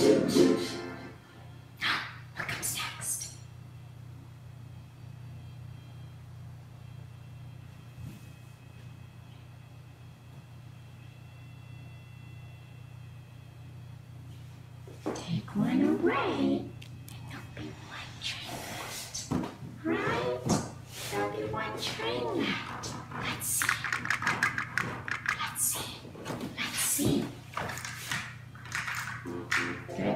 What comes next? Take one away, and there'll be one train left. Right? There'll be one train left.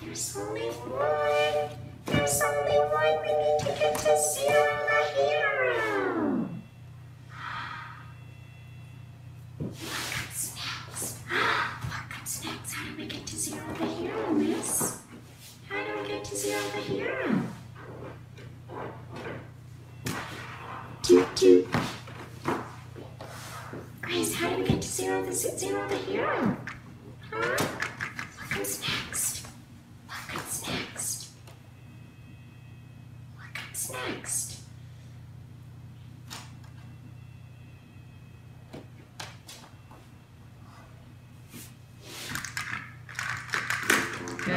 there's only one. There's only one. We need to get to Zero the hero. What comes next? What comes next? How do we get to the hero, miss? How do we get to the hero? Grace, how do we get to Zero the Zero the hero? Huh? What comes next? What comes next? What comes next?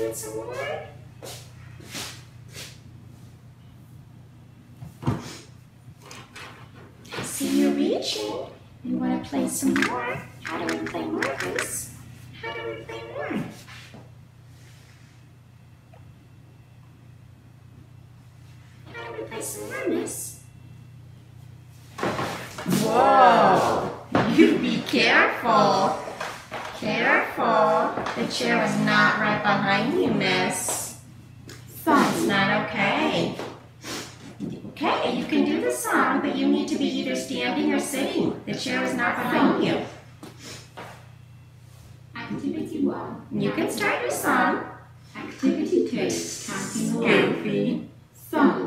You want to do it some more? See you reaching. You want to play some more? How do we play more, Grace? How do we play more? How do we play some more, Miss? Whoa! You be careful. Careful. The chair was not right behind you, miss. That's not okay. Okay, you can do the song, but you need to be either standing or sitting. The chair was not behind you. Activity 1. You can start your song. Activity 2. Counting away. Goofy. Song.